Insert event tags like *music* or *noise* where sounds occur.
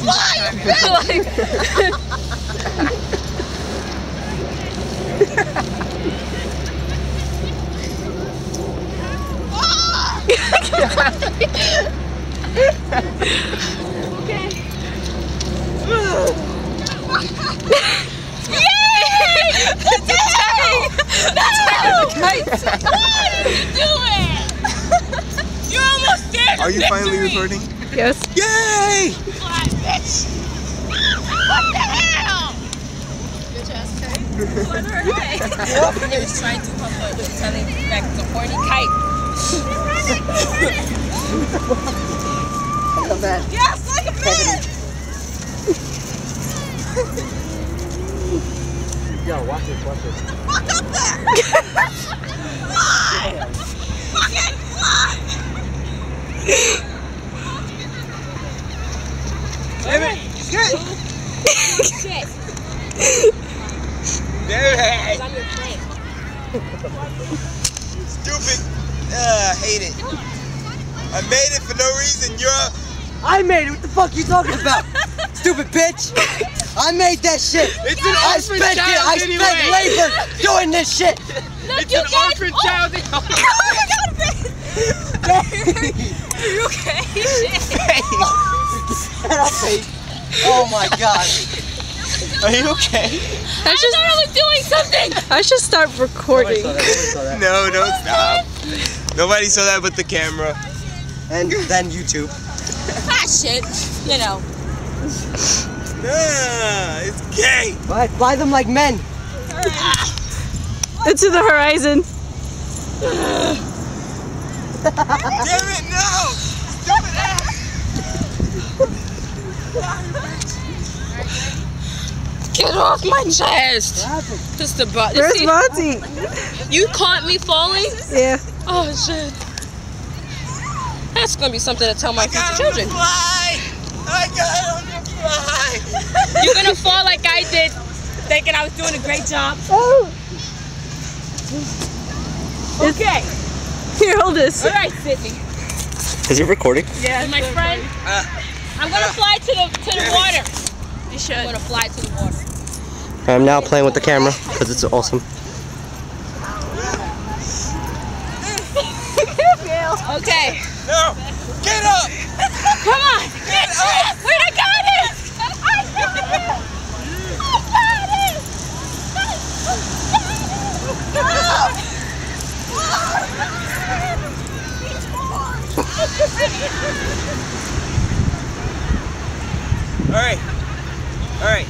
*laughs* Are you finally recording? Yes. Yay! What the hell? He's trying to pump up with telling back it's a horny kite. Yes, like a man. Yo, watch this, watch this. Fuck up there. Fly. Fucking fly. Damn it! Good! Shit. Damn it! On your. Stupid! Uh, hate it. I made it for no reason. You're a... I made it. What the fuck you talking about? *laughs* Stupid bitch. I made that shit. It's an I orphan spent it. child I anyway. spent labor doing this shit. It's an orphan child You *laughs* okay? oh my god. Are you okay? I should, I was doing something. I should start recording. No, don't stop. Nobody saw that but the camera. And then YouTube. Ah, shit. You know. Nah, it's gay. But fly them like men. Into the horizon. Damn it, no! Stupid ass! Get off my chest. Just about. You, Where's see, Monty? you caught me falling? Yeah. Oh, shit. That's gonna be something to tell my future Got on the children. fly! I got on the fly! You're gonna fall like I did, thinking I was doing a great job. Oh. Okay. Here, hold this. All right, Sydney. Is it recording? Yeah, my friend. Uh, I'm gonna uh, fly to the to the water. You I'm gonna fly to the water. I'm now playing with the camera because it's awesome. *laughs* Okay. No! Get up! Come on. Get up. Wait, I got it. Alright. Alright.